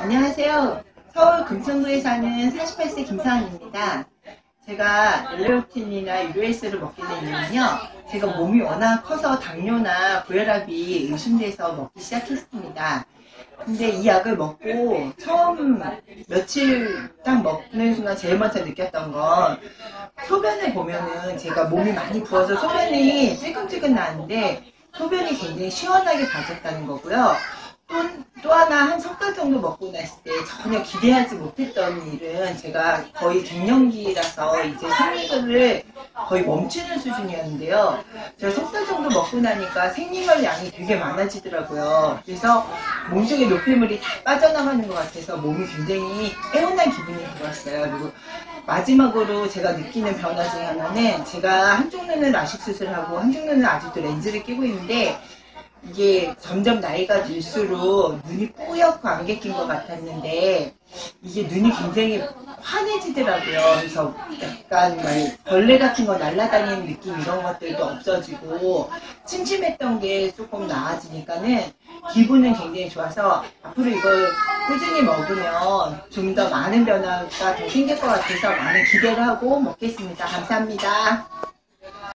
안녕하세요. 서울 금천구에 사는 48세 김사은입니다. 제가 엘레오틴이나 유로에스를 먹게 된 이유는요. 제가 몸이 워낙 커서 당뇨나 고혈압이 의심돼서 먹기 시작했습니다. 근데 이 약을 먹고 처음 며칠 딱 먹는 순간 제일 먼저 느꼈던 건 소변을 보면은 제가 몸이 많이 부어서 소변이 찔끔찔끔 나는데 소변이 굉장히 시원하게 빠졌다는 거고요. 또, 또 하나 한 석 달 정도 먹고 났을 때 전혀 기대하지 못했던 일은 제가 거의 갱년기라서 이제 생리를 거의 멈추는 수준이었는데요. 제가 석 달 정도 먹고 나니까 생리혈 양이 되게 많아지더라고요. 그래서 몸속에 노폐물이 다 빠져나가는 것 같아서 몸이 굉장히 개운한 기분이 들었어요. 그리고 마지막으로 제가 느끼는 변화 중에 하나는 제가 한쪽 눈을 라식 수술하고 한쪽 눈은 아직도 렌즈를 끼고 있는데 이게 점점 나이가 들수록 눈이 뿌옇고 안개 낀 것 같았는데 이게 눈이 굉장히 환해지더라고요. 그래서 약간 막 벌레 같은 거 날아다니는 느낌 이런 것들도 없어지고 침침했던 게 조금 나아지니까는 기분은 굉장히 좋아서 앞으로 이걸 꾸준히 먹으면 좀 더 많은 변화가 더 생길 것 같아서 많은 기대를 하고 먹겠습니다. 감사합니다.